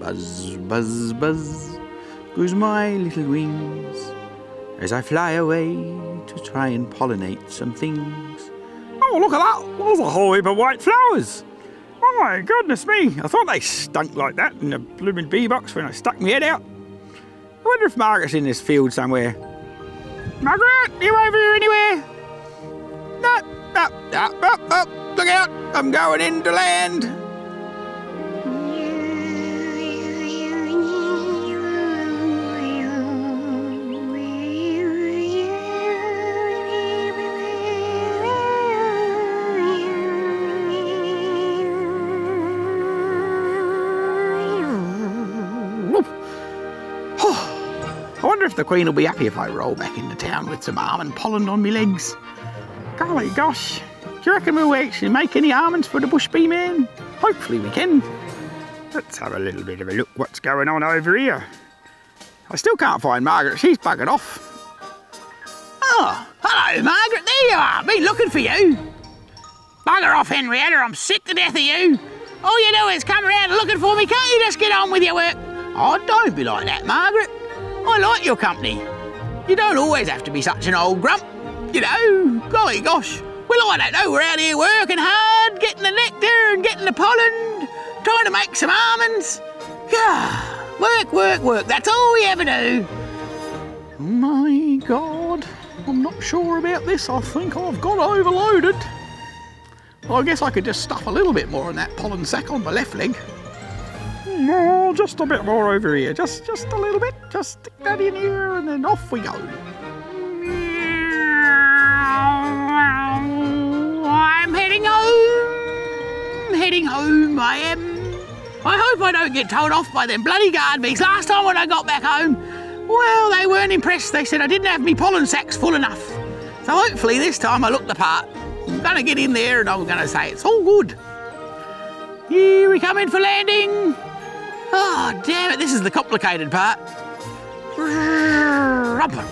Buzz, buzz, buzz goes my little wings as I fly away to try and pollinate some things. Oh, look at that! There's a whole heap of white flowers. Oh my goodness me! I thought they stunk like that in the blooming bee box when I stuck my head out. I wonder if Margaret's in this field somewhere. Margaret, you're over here anywhere? No, no, no, no, no, look out! I'm going into land. I wonder if the Queen will be happy if I roll back into town with some almond pollen on my legs. Golly gosh, do you reckon we'll actually make any almonds for the bush bee man? Hopefully we can. Let's have a little bit of a look what's going on over here. I still can't find Margaret, she's buggered off. Oh, hello Margaret, there you are, been looking for you. Bugger off Henrietta, I'm sick to death of you. All you do is come around looking for me, can't you just get on with your work? Oh, don't be like that, Margaret. Like your company. You don't always have to be such an old grump, you know. Golly gosh. Well, I don't know. We're out here working hard, getting the nectar and getting the pollen, trying to make some almonds. Yeah, work, work, work. That's all we ever do. My God, I'm not sure about this. I think I've got overloaded. Well, I guess I could just stuff a little bit more in that pollen sack on my left leg. No, just a bit more over here. Just just a little bit. Just stick that in here and then off we go. I'm heading home. Heading home, I am. I hope I don't get told off by them bloody guard bees. Last time when I got back home, well, they weren't impressed. They said I didn't have me pollen sacks full enough. So hopefully this time I look the part. I'm gonna get in there and I'm gonna say it's all good. Here we come in for landing. Oh, damn it, this is the complicated part. Rubber.